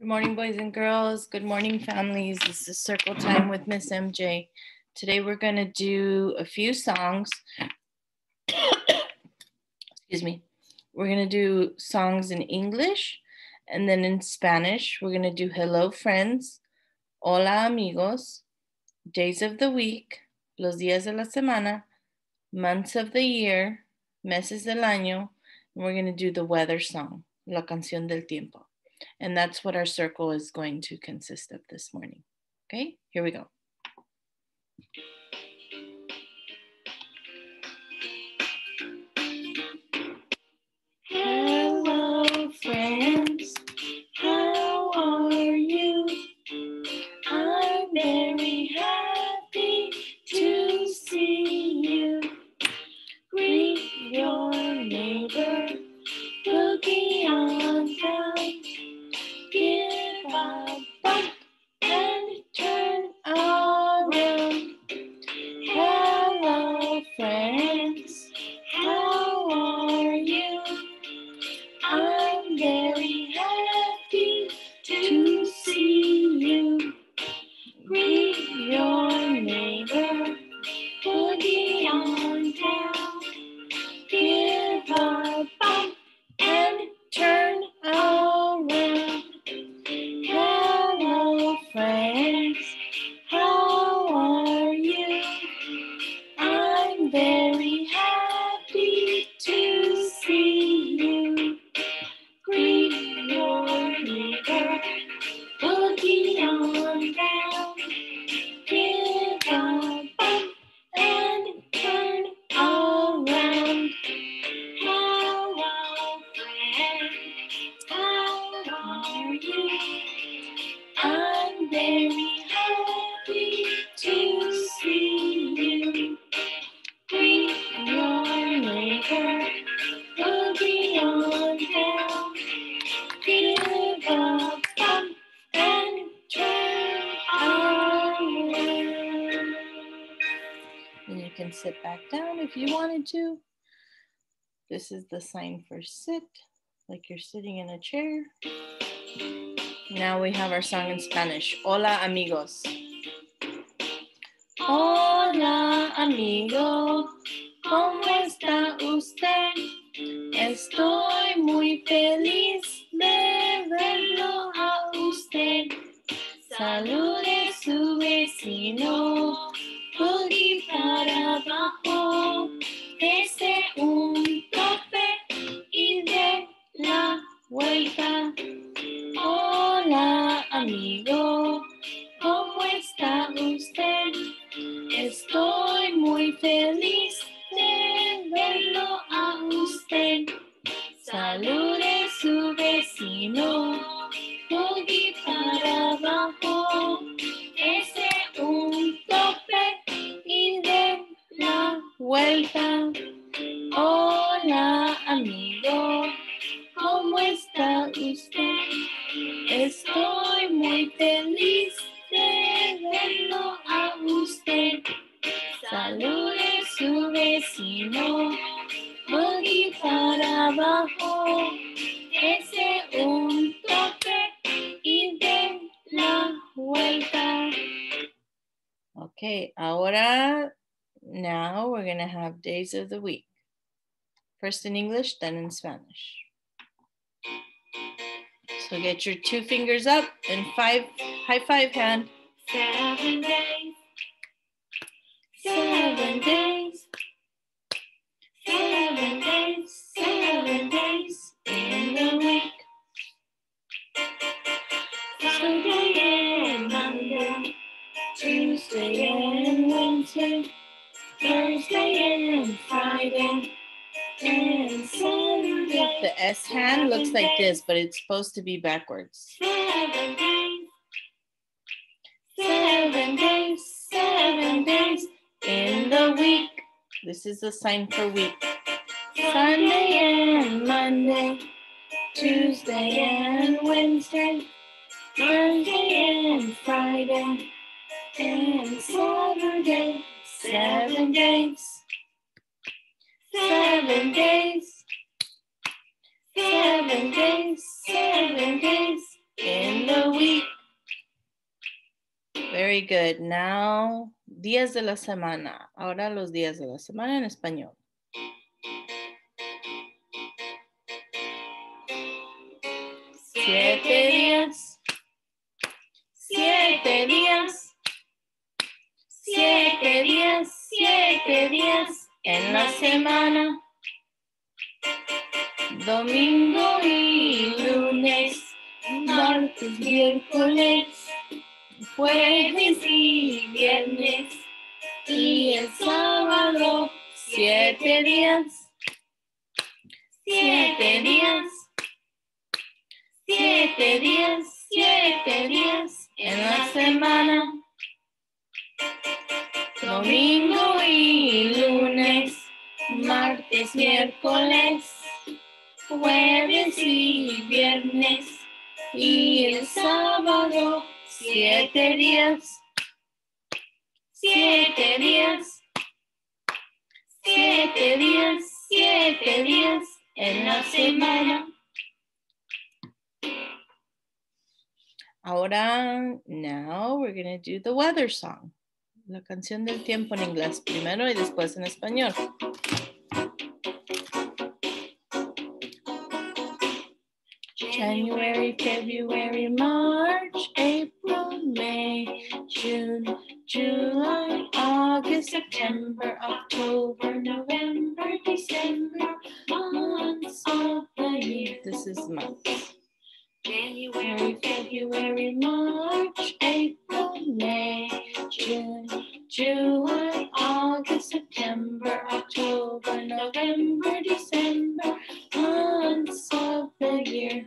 Good morning, boys and girls. Good morning, families. This is Circle Time with Miss MJ. Today we're going to do a few songs. Excuse me. We're going to do songs in English and then in Spanish. We're going to do hello, friends, hola, amigos, days of the week, los días de la semana, months of the year, meses del año, and we're going to do the weather song, la canción del tiempo. And that's what our circle is going to consist of this morning. Okay, here we go. Back down if you wanted to. This is the sign for sit, like you're sitting in a chair. Now we have our song in Spanish. Hola, amigos. Hola, amigo. ¿Cómo está usted? Estoy muy feliz de verlo a usted. Salude su vecino. Boogie para abajo. Vecino. Boogie para abajo. Ese un tope y de la vuelta. Okay, ahora, now we're going to have days of the week. First in English, then in Spanish. So get your two fingers up and five high five hand. Seven days. Seven days. The. And Monday. Tuesday and Wednesday. Thursday and Friday. And. The S hand looks like this, but it's supposed to be backwards. Seven days. Seven days. Seven days in the week. This is a sign for week. Sunday and Monday. Tuesday and Wednesday. Thursday and Friday. And Saturday. Seven days. Seven days. Seven days. Seven days in the week. Very good. Now, días de la semana. Ahora los días de la semana en español. Siete días. Siete días. Siete días. Siete días en la semana. Domingo y lunes. Martes, miércoles. Jueves y viernes. Y el sábado. Siete días. Siete días. Siete días, siete días en la semana. Domingo y lunes, martes, miércoles, jueves y viernes. Y el sábado, siete días. Siete días. Siete días, siete días en la semana. Ahora, now we're going to do the weather song. La canción del tiempo en inglés primero y después en español. January, February, March, April, May, June, July, August, September, October, November, December, months of the year. This is months. January, February, March, April, May, June, July, August, September, October, November, December, months of the year.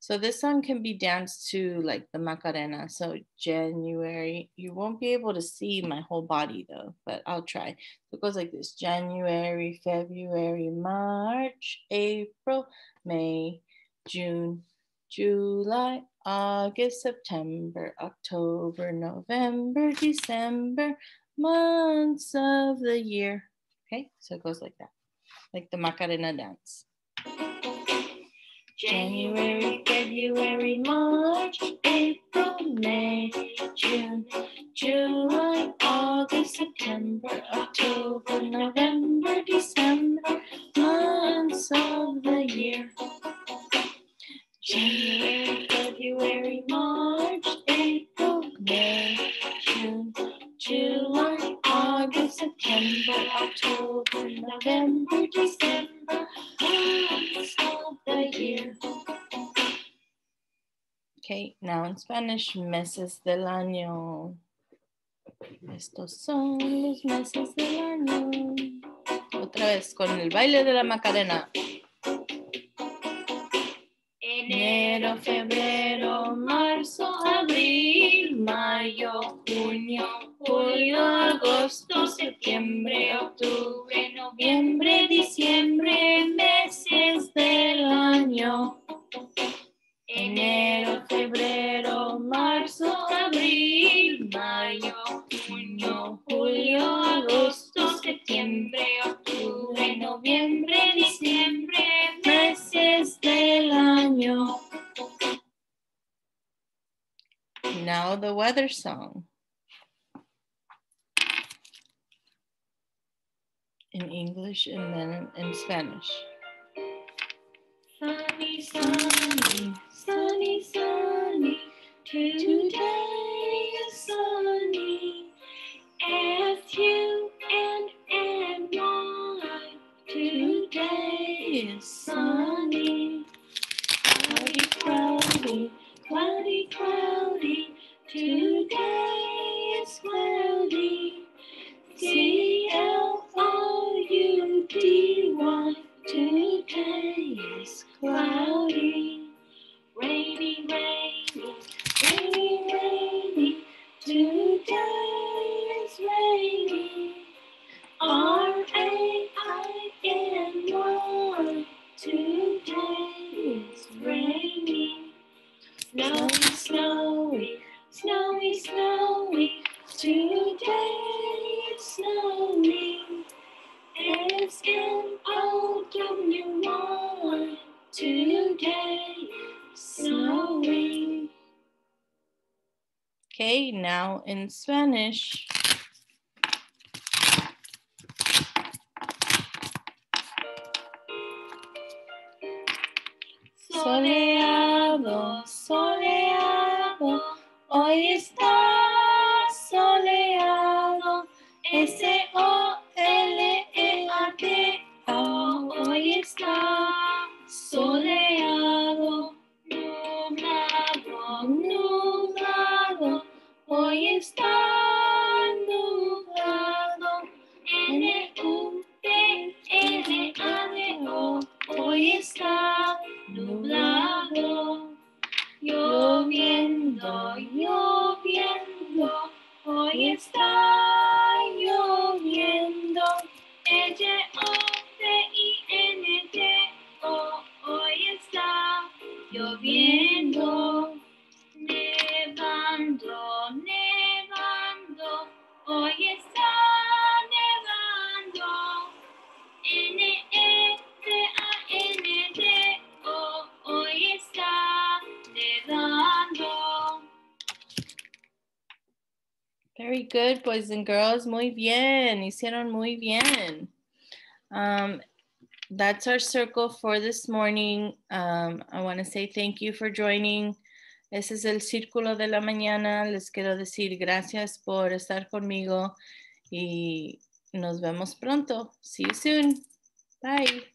So this song can be danced to like the Macarena. So January, you won't be able to see my whole body though, but I'll try. It goes like this, January, February, March, April, May, June, July, August, September, October, November, December, months of the year. Okay, so it goes like that, like the Macarena dance. January, February, March, April, May, June, July, August, September, October, November, December, Spanish, meses del año. Estos son los meses del año. Otra vez con el baile de la Macarena. Enero, febrero, marzo, abril, mayo, junio, julio, agosto, septiembre, octubre, noviembre, Now the weather song. In English and then in Spanish. Sunny, sunny, sunny, sunny. Today is sunny. S U Okay, now in Spanish. Soleado, soleado, hoy está N-U-T-L-A-D-O, hoy está nublado. Lloviendo, lloviendo, hoy está lloviendo. L-O-V-I-N-D-O, hoy está lloviendo. Very good, boys and girls. Muy bien. Hicieron muy bien. Um, that's our circle for this morning. Um, I want to say thank you for joining. Ese es el círculo de la mañana. Les quiero decir gracias por estar conmigo y nos vemos pronto. See you soon. Bye.